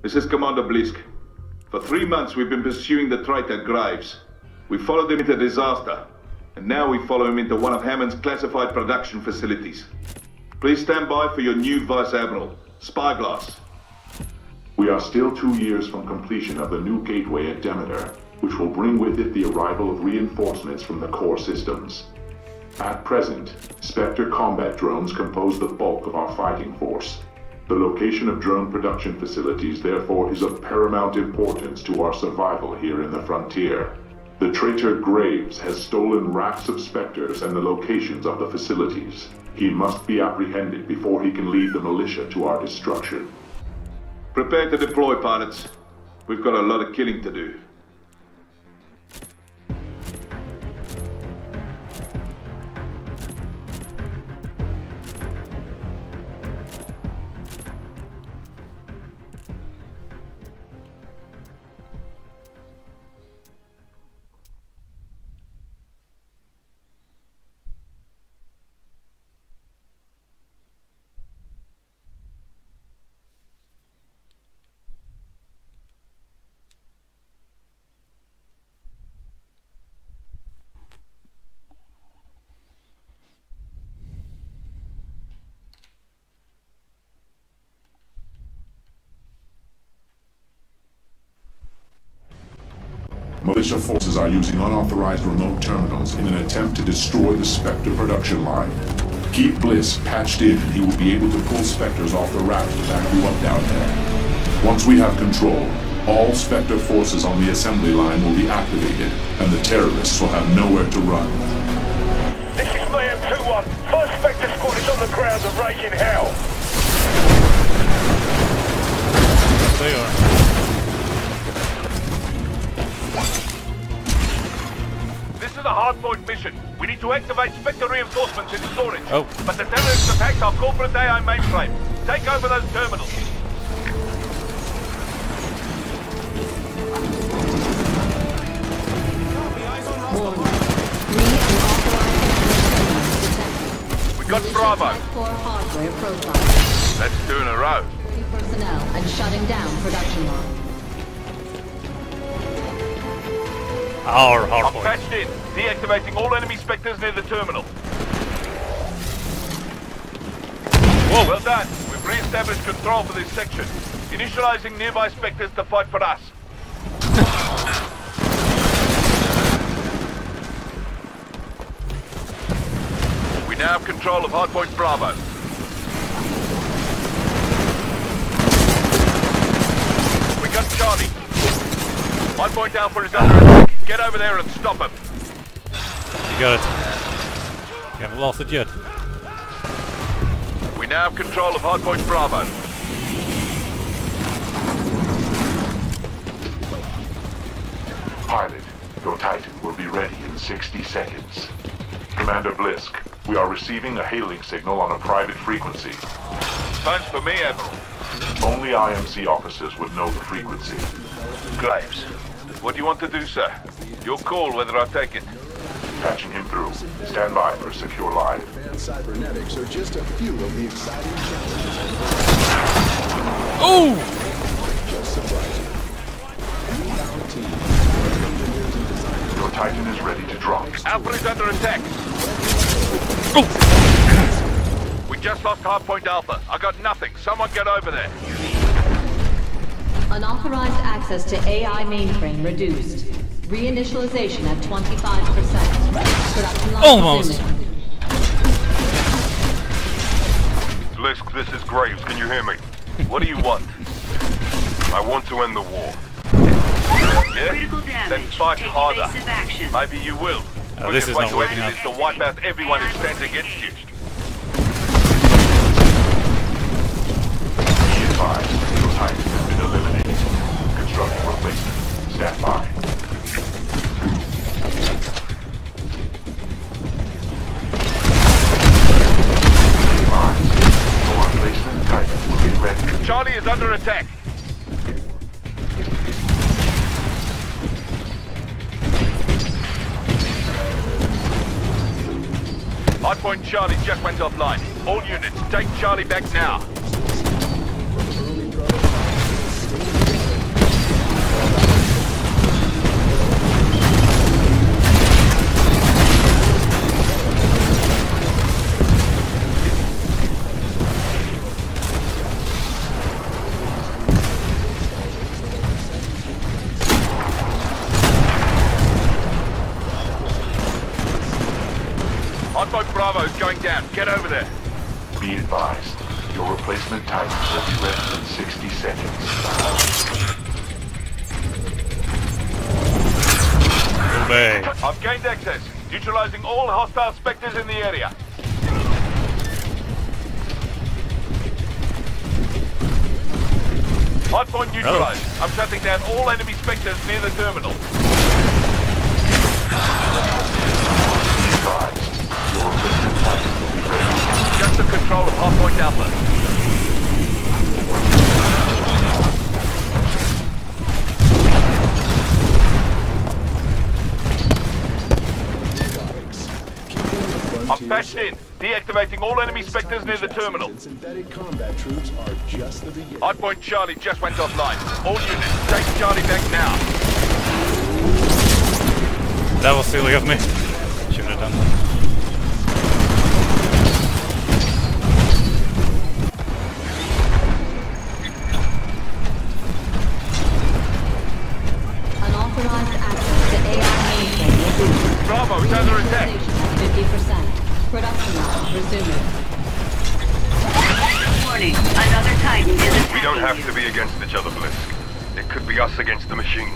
This is Commander Blisk. For three months we've been pursuing the traitor Graves. We followed him into disaster, and now we follow him into one of Hammond's classified production facilities. Please stand by for your new Vice Admiral, Spyglass. We are still two years from completion of the new gateway at Demeter, which will bring with it the arrival of reinforcements from the core systems. At present, Spectre combat drones compose the bulk of our fighting force. The location of drone production facilities therefore is of paramount importance to our survival here in the frontier. The traitor Graves has stolen rafts of Spectres and the locations of the facilities. He must be apprehended before he can lead the militia to our destruction. Prepare to deploy, pilots. We've got a lot of killing to do. Militia forces are using unauthorized remote terminals in an attempt to destroy the Spectre production line. Keep Bliss patched in and he will be able to pull Spectres off the raft to back you up down there. Once we have control, all Spectre forces on the assembly line will be activated, and the terrorists will have nowhere to run. This is Mayhem 2-1. First Spectre squad is on the ground and hell. This hardpoint mission. We need to activate Spectre reinforcements in storage. Oh. But the terrorists attacked our corporate AI mainframe. Take over those terminals. Warning. Three unauthorized. We got Bravo. Type 4 hardware profile. That's two in a row. Personnel and shutting down production line. Our I'm hardpoint. patched in. Deactivating all enemy Spectres near the terminal. Whoa. Well done. We've re-established control for this section. Initializing nearby Spectres to fight for us. we now have control of Hardpoint Bravo. We got Charlie. Hardpoint Alpha is under attack. Get over there and stop him. You got it. You haven't lost it yet. We now have control of Hardpoint Bravo. Pilot, your Titan will be ready in 60 seconds. Commander Blisk, we are receiving a hailing signal on a private frequency. Phone's for me, Admiral. Only IMC officers would know the frequency. Graves. What do you want to do, sir? Your call whether I take it. Patching him through. Stand by for a secure line. Advanced cybernetics are just a few of the exciting challenges Oh! just surprising. We team of engineers and designers Your Titan is ready to drop. Alpha is under attack. We just lost Hardpoint Alpha. I got nothing. Someone get over there. Unauthorized access to AI mainframe reduced. Reinitialization at 25%. Production Almost. resuming. Blisk, this is Graves. Can you hear me? What do you want? I want to end the war. Yeah? Then fight Take harder. Maybe you will. Oh, this is not working end out. it is to wipe out everyone who stands against you. Be ready. Charlie is under attack. Hardpoint Charlie just went offline. All units, take Charlie back now. Hardpoint Bravo is going down. Get over there. Be advised, your replacement Titans will be ready in 60 seconds. Obey. I've gained access. Neutralizing all hostile specters in the area. Hardpoint neutralized. I'm shutting down all enemy specters near the terminal. Just control of Hardpoint Alpha. Robotics. I'm frontier patched in. Deactivating all enemy specters near the terminal. And synthetic combat troops are just the beginning. Hardpoint Charlie just went offline. All units, take Charlie back now. That was silly of me. Should have done that. Unauthorized access to AI mainframe. Bravo is under attack. 50%. Production line resuming. Warning, another Titan is attacking We don't have you. to be against each other, Blisk. It could be us against the machines.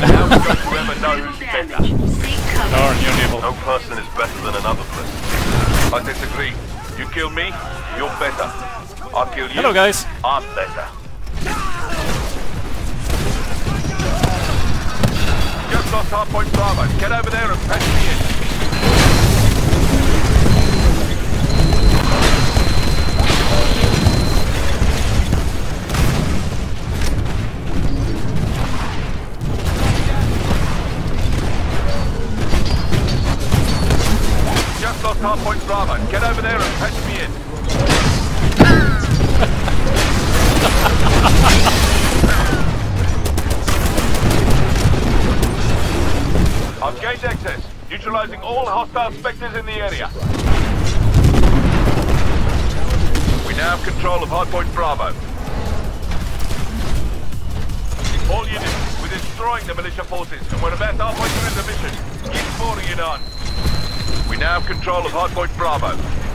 now we've got to ever know who's Damage. better. Seek. Darn, you're evil. No person is better than another, Blisk. I disagree. You kill me, you're better. I'll kill you. Hello, guys. I'm better. Just lost hardpoint Bravo. Get over there and patch me in. Just lost hardpoint Bravo. Get over there and patch me in. Access. Neutralizing all hostile specters in the area. We now have control of Hardpoint Bravo. All units, we're destroying the militia forces, and we're about halfway through the mission. Keep pouring it on. We now have control of Hardpoint Bravo.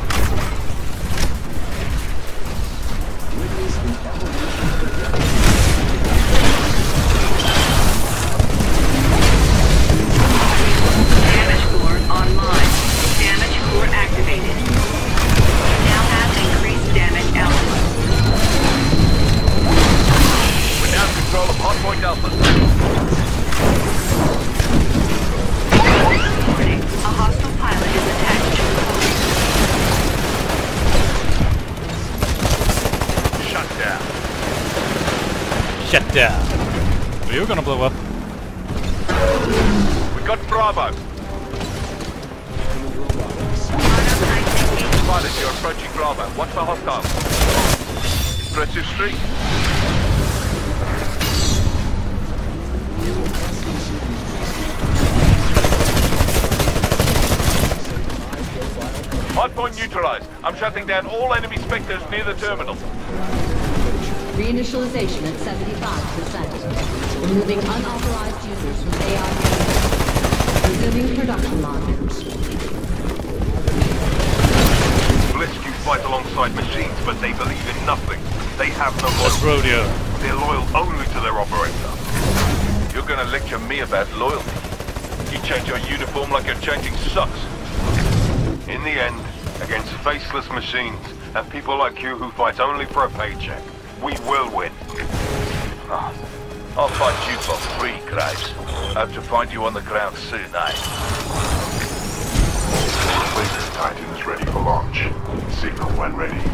Shut down. Shut down. Well, you're gonna blow up. We got Bravo. robotics. Pilot, you're approaching Bravo. Watch for hostiles. Impressive streak. Hardpoint neutralized. I'm shutting down all enemy specters near the terminal. Reinitialization at 75%. Removing unauthorized users from AI. Resuming production line. Blisk, you fight alongside machines, but they believe in nothing. They have no Let's loyalty. rodeo. They're loyal only to their operator. You're gonna lecture me about loyalty. You change your uniform like you're changing socks. In the end, against faceless machines and people like you who fight only for a paycheck, we will win. Ah, I'll fight you for free, Graves. Hope to find you on the ground soon, eh? Replacement Titan is ready for launch. Signal when ready.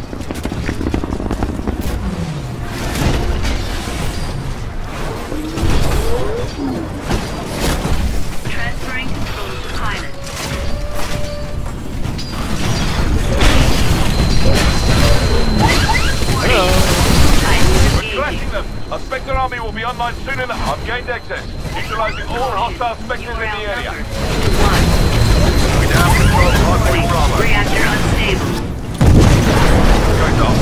Spectre army will be online soon enough. I've gained access. Neutralizing all hostile You Spectres in the area. One. We now control Hardpoint Bravo. Reactor unstable. Going off.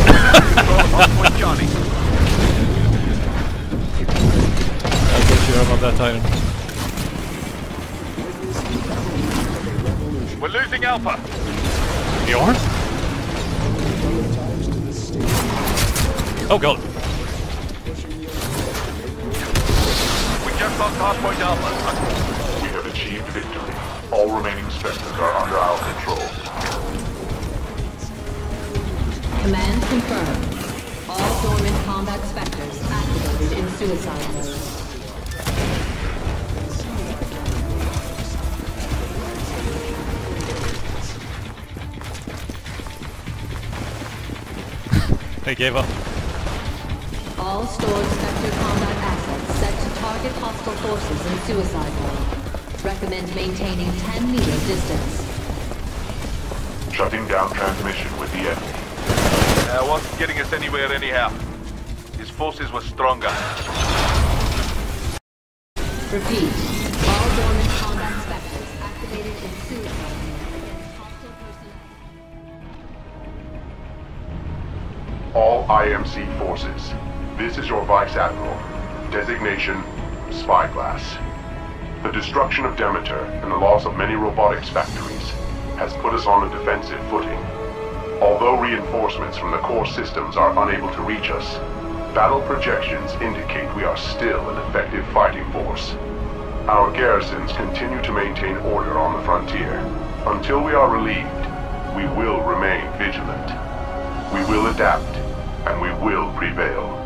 control of Hardpoint Charlie. I'll get you about that Titan. We're We're losing Alpha. Yours? Oh god. Lost hardpoint Alpha. We have achieved victory. All remaining Spectres are under our control. Command confirmed. All dormant combat specters activated in suicide mode. They gave up. All stored Spectre combat assets set to target hostile forces in suicide mode. Recommend maintaining 10 meter distance. Shutting down transmission with the enemy. Uh, wasn't getting us anywhere anyhow. His forces were stronger. Repeat. All dormant combat specters activated in suicide mode against hostile personnel. All IMC forces. This is your Vice Admiral. Designation, Spyglass. The destruction of Demeter and the loss of many robotics factories has put us on a defensive footing. Although reinforcements from the core systems are unable to reach us, battle projections indicate we are still an effective fighting force. Our garrisons continue to maintain order on the frontier. Until we are relieved, we will remain vigilant. We will adapt, and we will prevail.